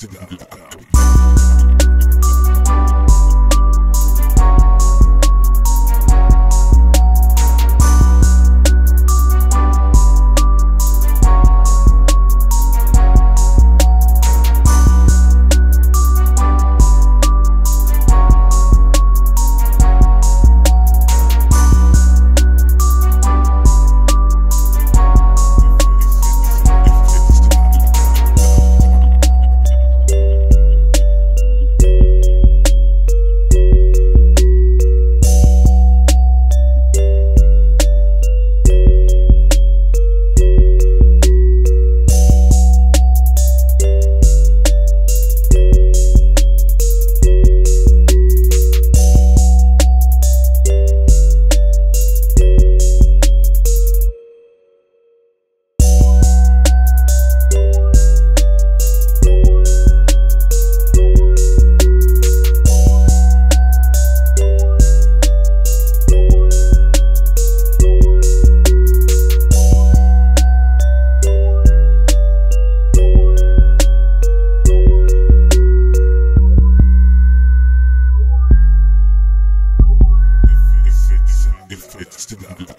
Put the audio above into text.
Amsterdam. to know.